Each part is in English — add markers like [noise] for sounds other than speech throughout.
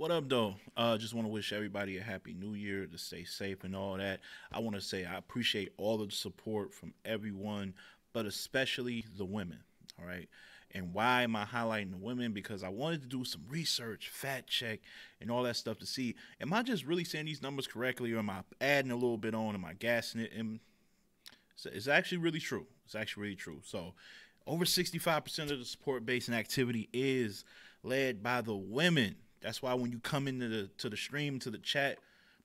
What up, though? Uh, just want to wish everybody a happy new year to stay safe and all that. I want to say I appreciate all the support from everyone, but especially the women. All right. And why am I highlighting the women? Because I wanted to do some research, fact check, and all that stuff to see am I just really saying these numbers correctly, or am I adding a little bit on? Am I gassing it? And it's actually really true. It's actually really true. So, over 65% of the support base and activity is led by the women. That's why when you come into the to the stream to the chat,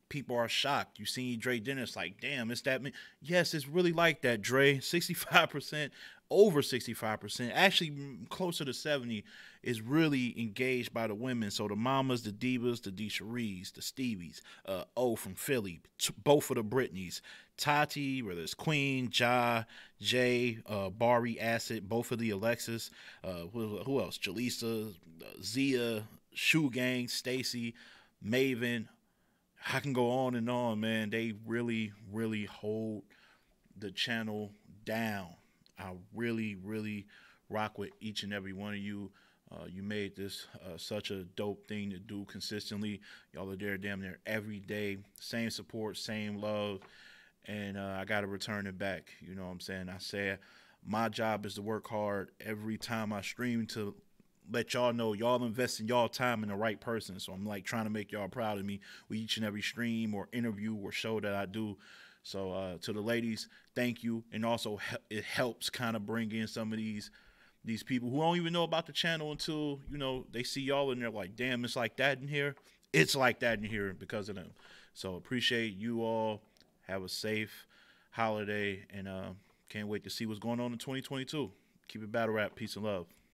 people are shocked. You see Dre Dennis like, damn, it's that. Me-. Yes, it's really like that, Dre. [laughs] Sixty five percent, over sixty five percent, actually closer to seventy, is really engaged by the women. So the mamas, the divas, the Desharees, the Stevies, uh, O from Philly, t- both of the Britneys, Tati, whether it's Queen, Ja, Jay, uh, Bari, Acid, both of the Alexis, uh, who, who else? Jaleesa, Zia, Shoe Gang, Stacy, Maven. I can go on and on, man. They really, really hold the channel down. I really, really rock with each and every one of you. Uh, you made this uh, such a dope thing to do consistently. Y'all are there damn near every day. Same support, same love. And uh, I got to return it back. You know what I'm saying? I said my job is to work hard every time I stream to let y'all know y'all investing y'all time in the right person. So I'm like trying to make y'all proud of me with each and every stream or interview or show that I do. So uh, to the ladies, thank you, and also it helps kind of bring in some of these these people who don't even know about the channel until you know they see y'all and they're like, damn, it's like that in here. It's like that in here because of them. So appreciate you all. Have a safe holiday, and uh, can't wait to see what's going on in 2022. Keep it battle rap. Peace and love.